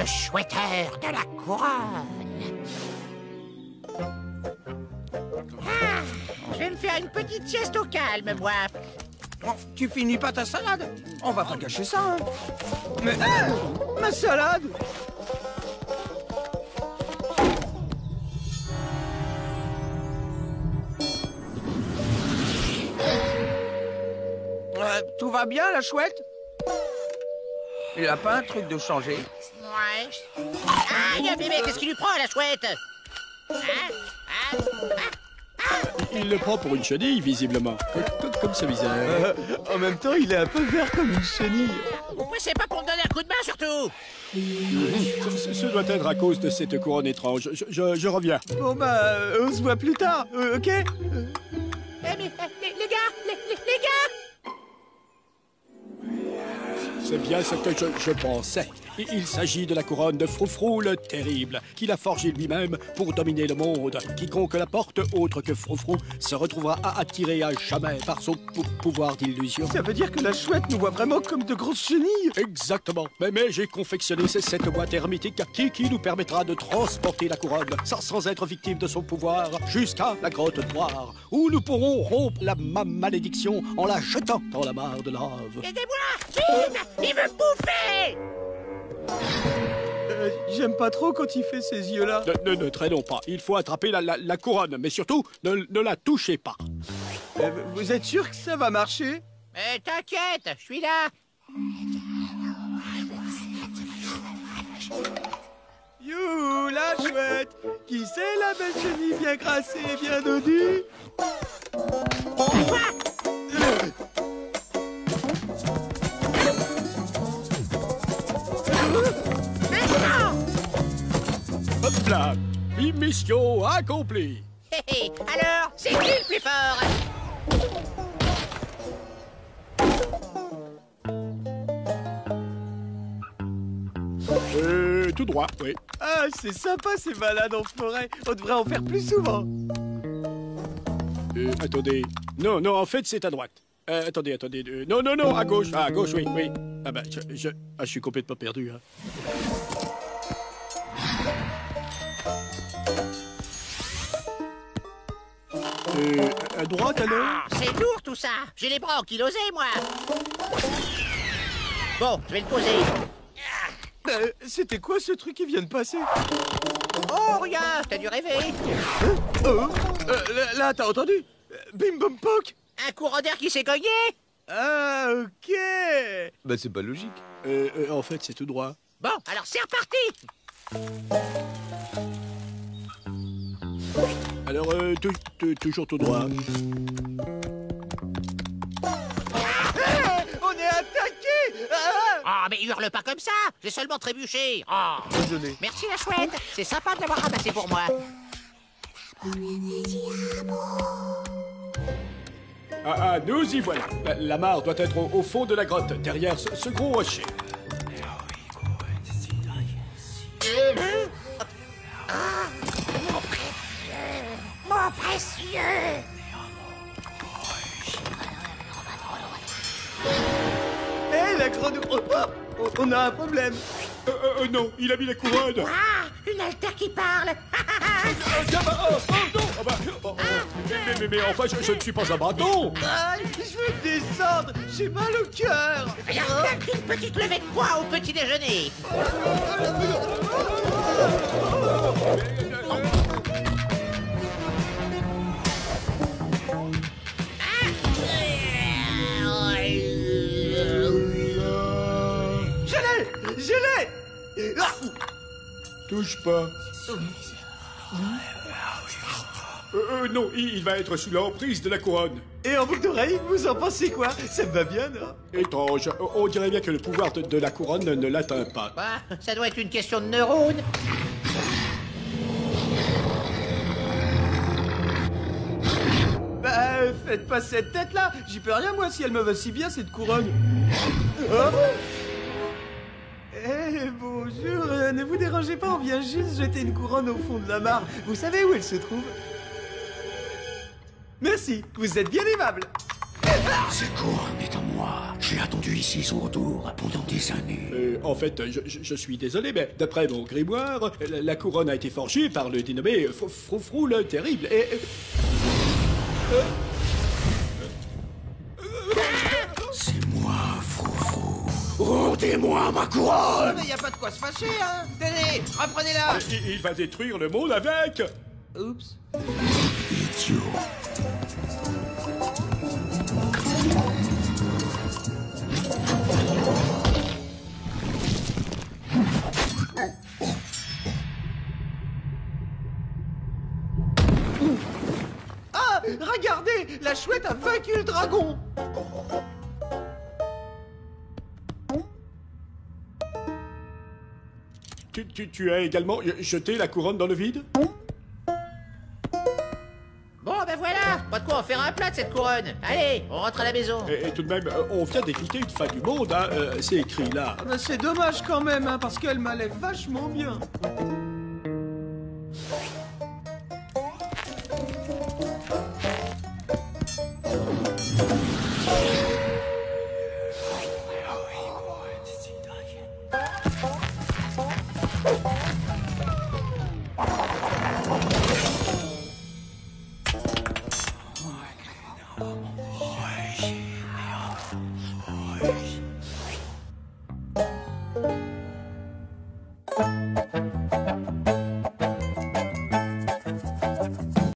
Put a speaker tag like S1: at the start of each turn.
S1: le chouetteur de la couronne. Ah, je vais me faire une petite sieste au calme, moi.
S2: Oh, tu finis pas ta salade. On va pas cacher ça, hein. Mais ah, ma salade. Euh, Tout va bien, la chouette? Il a pas un truc de changer
S1: Ouais. Ah, bébé, qu'est-ce qu'il lui prend, la chouette?
S3: Il le prend pour une chenille, visiblement. Comme, comme ce visage.
S4: Euh, en même temps, il est un peu vert comme une chenille.
S1: Pourquoi c'est pas pour me donner un coup de main, surtout
S3: Ce, ce doit être à cause de cette couronne étrange. Je, je- je reviens.
S4: Bon bah, euh, on se voit plus tard, euh, ok?
S1: Eh, mais, les, les gars, les, les- les gars
S3: C'est bien ce que je, je pensais. Il, il s'agit de la couronne de Froufrou le Terrible, qu'il a forgée lui-même pour dominer le monde. Quiconque la porte, autre que Froufrou, se retrouvera à attirer à jamais par son pou- pouvoir d'illusion.
S4: Ça veut dire que la chouette nous voit vraiment comme de grosses chenilles
S3: Exactement. Mais, mais j'ai confectionné ce- cette boîte hermétique qui, qui nous permettra de transporter la couronne sans, sans être victime de son pouvoir jusqu'à la grotte noire, où nous pourrons rompre la ma- malédiction en la jetant dans la mare de lave.
S1: Aidez-moi Vite Il veut me bouffer
S4: Euh, J'aime pas trop quand il fait ces yeux-là.
S3: Ne, ne, ne traînons pas. Il faut attraper la, la- la couronne, mais surtout, ne, ne la touchez pas.
S4: Euh, vous êtes sûr que ça va marcher?
S1: Mais t'inquiète, je suis là
S4: You, la chouette Qui c'est la belle chenille bien grassée et bien dodue?
S3: Hop là Mission accomplie
S1: Hé hé, Alors, c'est qui le plus fort?
S3: Euh, tout droit, oui.
S4: Ah, c'est sympa ces balades en forêt. On devrait en faire plus souvent.
S3: Euh, attendez. Non, non, en fait, c'est à droite. Euh, attendez, attendez. euh, non, non, non, à gauche. Ah, à gauche, oui, oui. Ah ben, je, je, ah, je suis complètement perdu. Hein. Euh, à droite, alors
S1: C'est lourd tout ça J'ai les bras ankylosés, moi Bon, je vais le poser.
S4: Euh, C'était quoi ce truc qui vient de passer
S1: Oh, regarde, t'as dû rêver
S4: Oh Euh, Là, là, t'as entendu Euh, Bim bum poc
S1: Un courant d'air qui s'est cogné
S4: Ah, ok Bah, c'est pas logique.
S3: euh, euh, En fait, c'est tout droit.
S1: Bon, alors c'est reparti
S3: Alors, euh, tou- tou- toujours tout droit.
S4: On est attaqué ah
S1: Ah, mais hurle pas comme ça J'ai seulement trébuché Oh
S4: Désolé.
S1: Merci la chouette C'est sympa de l'avoir ramassé pour moi
S3: Ah, ah, nous y voilà. La, la mare doit être au, au fond de la grotte, derrière ce, ce gros rocher.
S1: Précieux
S4: Hé, la grande... Oh, oh, on a un problème
S3: Euh, euh, euh, non, il a mis la couronne.
S1: Ah Une altère qui parle
S3: Ah, tiens, bah, oh, oh, non ah, bah, oh, oh. Mais, mais, mais, mais enfin, je, je ne suis pas un bâton.
S4: Aïe, je veux descendre J'ai mal au cœur
S1: Rien qu'une petite levée de poids au petit déjeuner
S4: Je l'ai Ah
S3: Touche pas. Euh, euh, non, il, va être sous l'emprise de la couronne.
S4: Et en boucle d'oreille, vous en pensez quoi? Ça me va bien, non?
S3: Étrange. On dirait bien que le pouvoir de, de la couronne ne, l'atteint pas.
S1: Bah, ça doit être une question de neurones
S4: Bah, euh, faites pas cette tête-là J'y peux rien, moi, si elle me va si bien, cette couronne Oh Bonjour, euh, ne vous dérangez pas, on vient juste jeter une couronne au fond de la mare. Vous savez où elle se trouve Merci, vous êtes bien aimable. Eh
S5: Cette couronne est à moi. J'ai attendu ici son retour pendant des années.
S3: Euh, en fait, je, je- je suis désolé, mais d'après mon grimoire, la, la couronne a été forgée par le dénommé Fro- Froufrou le Terrible. Et. euh,
S5: Rendez-moi ma couronne.
S4: Mais y a pas de quoi se fâcher, hein. Tenez, reprenez-la.
S3: Il, il va détruire le monde avec.
S4: Oups.
S5: Idiot.
S4: Ah Regardez La chouette a vaincu le dragon
S3: tu, tu- tu as également jeté la couronne dans le vide
S1: Bon, ben voilà Pas de quoi en faire un plat de cette couronne Allez, on rentre à la maison
S3: et, et tout de même, euh, on vient d'éviter une fin du monde, hein, euh, c'est écrit là.
S4: Mais C'est dommage quand même, hein, parce qu'elle m'allait vachement bien. 아